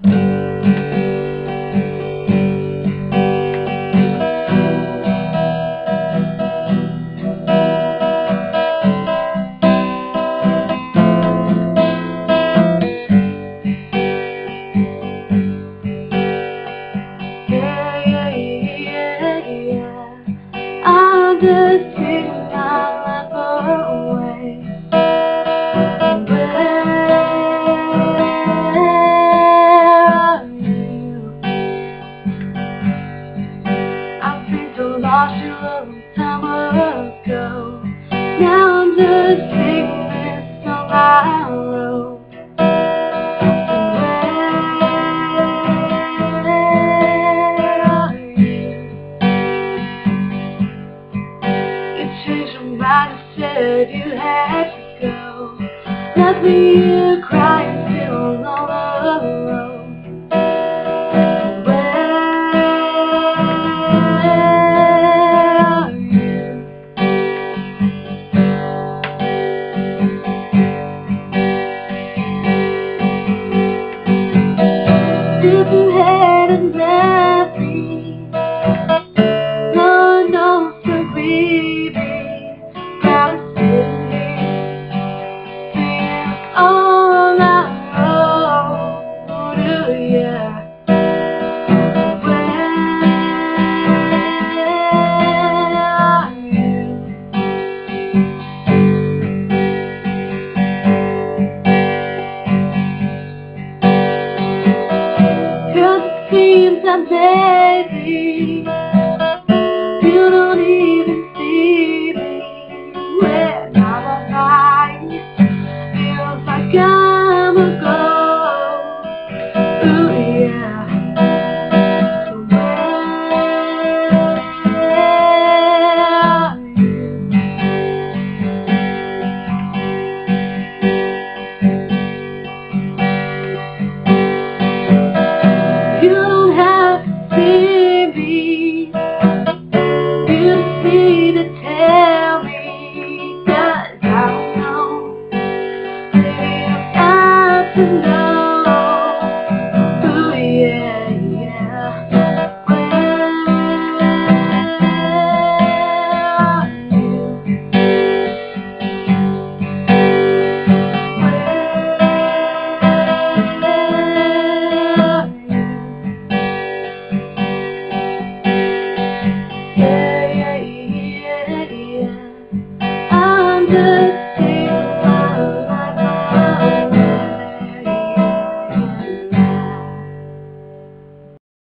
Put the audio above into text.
just lost you a long time ago. Now I'm just singing this song said you had to go. Left me here crying, Cause see.